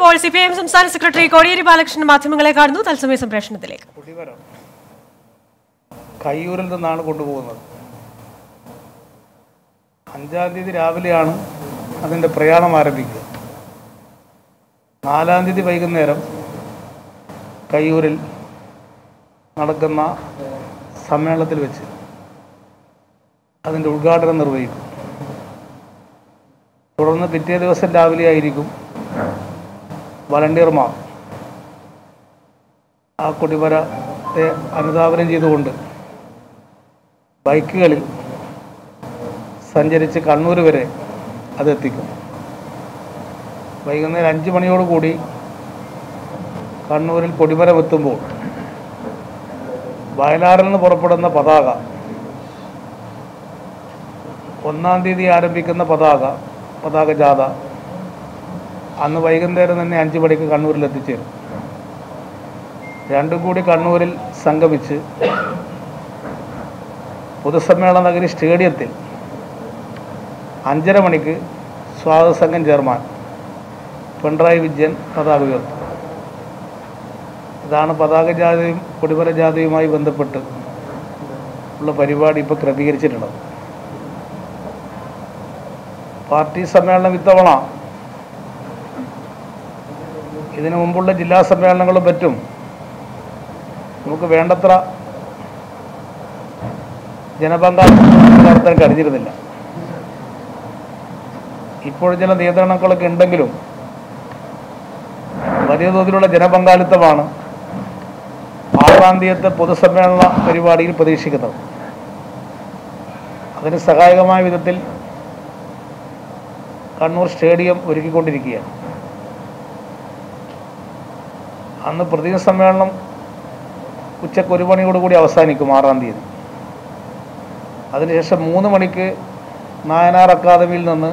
ഇപ്പോൾ C P I M സംസ്ഥാന secretary Kodiyeri Balakrishnan മാധ്യമങ്ങളെ കാണുന്നു. തത്സമയ സംപ്രേഷണത്തിലേക്ക്. കയ്യൂരിൽ നിന്നാണ് കൊണ്ടുപോകുന്നത്. അഞ്ചാം തീയതി രാവിലെയാണ് അതിന്റെ പ്രയാണം ആരംഭിക്കുക. നാലാം തീയതി വൈകുന്നേരം കയ്യൂരിൽ നടക്കുന്ന സമ്മേളനത്തിൽ വെച്ച് അതിന്റെ ഉദ്ഘാടനം നിർവഹിക്കും. തുടർന്ന് പിറ്റേ ദിവസം രാവിലെ ആയിരിക്കും വളണ്ടിയർമാർ. ആ കൊടിമരത്തെ അനുധാപനം ചെയ്തുകൊണ്ട് ബൈക്കുകളിൽ സഞ്ചരിച്ച് കണ്ണൂർ വരെ അതെത്തിക്കും. വൈകുന്നേരം അഞ്ച് മണിയോടുകൂടി കണ്ണൂരിൽ കൊടിമരം വയലാറിൽ നിന്ന് പുറപ്പെടുന്ന പതാക ഒന്നാം തീയതി ആരംഭിക്കുന്ന പതാക പതാക ജാഥ അന്ന് വൈകുന്നേരം തന്നെ അഞ്ച് മണിക്ക് കണ്ണൂരിൽ എത്തിച്ചേരും രണ്ടും കൂടി കണ്ണൂരിൽ സംഗമിച്ച് പൊതുസമ്മേളന നഗരി സ്റ്റേഡിയത്തിൽ അഞ്ചര മണിക്ക് സ്വാഗത സംഘം ചെയർമാൻ പിണറായി വിജയൻ പതാക ഉയർത്തും. ഇതാണ് പതാക ജാഥയും കൊടിമര ജാഥയുമായി ബന്ധപ്പെട്ട് ഉള്ള പരിപാടി ഇപ്പോൾ ക്രമീകരിച്ചിട്ടുള്ളത്. പാർട്ടി സമ്മേളനം ഇത്തവണ ഇതിനു മുമ്പുള്ള ജില്ലാ സമ്മേളനങ്ങളും പറ്റും. നമുക്ക് വേണ്ടത്ര ജനപങ്കാളിത്തം നടത്താൻ കഴിഞ്ഞിരുന്നില്ല. ഇപ്പോൾ ചില നിയന്ത്രണങ്ങളൊക്കെ ഉണ്ടെങ്കിലും വലിയ തോതിലുള്ള ജനപങ്കാളിത്തമാണ് ആറാന്തിയത്തെ തീയതി പൊതുസമ്മേളന പരിപാടിയിൽ പ്രതീക്ഷിക്കുന്നത്. അതിന് സഹായകമായ വിധത്തിൽ കണ്ണൂർ സ്റ്റേഡിയം ഒരുക്കിക്കൊണ്ടിരിക്കുകയാണ്. അന്ന് പ്രതിനിധി സമ്മേളനം ഉച്ചയ്ക്ക് ഒരു മണിയോടുകൂടി അവസാനിക്കും ആറാം തീയതി. അതിനുശേഷം മൂന്ന് മണിക്ക് നായനാർ അക്കാദമിയിൽ നിന്ന്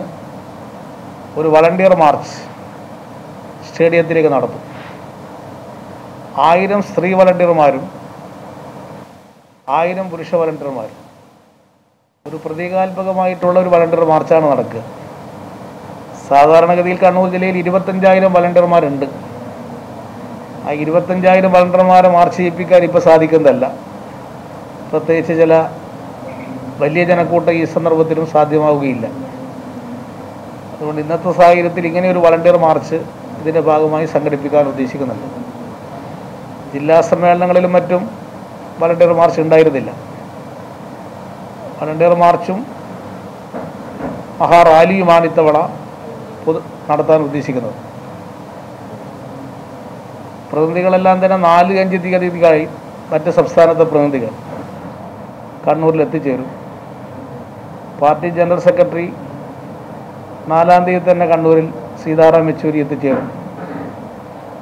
ഒരു വളണ്ടിയർ മാർച്ച് സ്റ്റേഡിയത്തിലേക്ക് നടത്തും. ആയിരം സ്ത്രീ വളണ്ടിയർമാരും ആയിരം പുരുഷ വളണ്ടിയർമാരും. ഒരു പ്രതീകാത്മകമായിട്ടുള്ള ഒരു വളണ്ടിയർ മാർച്ചാണ് നടക്കുക. സാധാരണഗതിയിൽ കണ്ണൂർ ജില്ലയിൽ ഇരുപത്തഞ്ചായിരം വളണ്ടിയർമാരുണ്ട്. ആ ഇരുപത്തഞ്ചായിരം വളണ്ടർമാരെ മാർച്ച് ചെയ്യിപ്പിക്കാൻ ഇപ്പോൾ സാധിക്കുന്നതല്ല. പ്രത്യേകിച്ച് ചില വലിയ ജനക്കൂട്ടം ഈ സന്ദർഭത്തിലും സാധ്യമാവുകയില്ല. അതുകൊണ്ട് ഇന്നത്തെ സാഹചര്യത്തിൽ ഇങ്ങനെ ഒരു വളണ്ടിയർ മാർച്ച് ഇതിന്റെ ഭാഗമായി സംഘടിപ്പിക്കാൻ ഉദ്ദേശിക്കുന്നുണ്ട് ജില്ലാ സമ്മേളനങ്ങളിലും മറ്റും വളണ്ടിയർ മാർച്ച് ഉണ്ടായിരുന്നില്ല. വളണ്ടിയർ മാർച്ചും മഹാറാലിയുമാണ് ഇത്തവണ പൊതു നടത്താൻ ഉദ്ദേശിക്കുന്നത്. പ്രതിനിധികളെല്ലാം തന്നെ നാല് അഞ്ച് തീയതികളായി മറ്റ് സംസ്ഥാനത്തെ പ്രതിനിധികൾ കണ്ണൂരിൽ എത്തിച്ചേരും പാർട്ടി ജനറൽ സെക്രട്ടറി നാലാം തീയതി തന്നെ കണ്ണൂരിൽ സീതാറാം യെച്ചൂരി എത്തിച്ചേരും.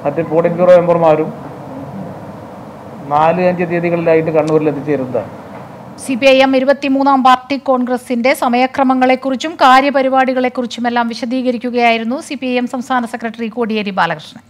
മറ്റ് പോളിറ്റ് ബ്യൂറോ മെമ്പർമാരും നാല് അഞ്ച് തീയതികളിലായിട്ട് കണ്ണൂരിൽ എത്തിച്ചേരുന്നതാണ് സി പി ഐ എം ഇരുപത്തിമൂന്നാം പാർട്ടി കോൺഗ്രസിന്റെ സമയക്രമങ്ങളെക്കുറിച്ചും കാര്യപരിപാടികളെക്കുറിച്ചുമെല്ലാം വിശദീകരിക്കുകയായിരുന്നു സി പി ഐ എം സംസ്ഥാന സെക്രട്ടറി കോടിയേരി ബാലകൃഷ്ണൻ.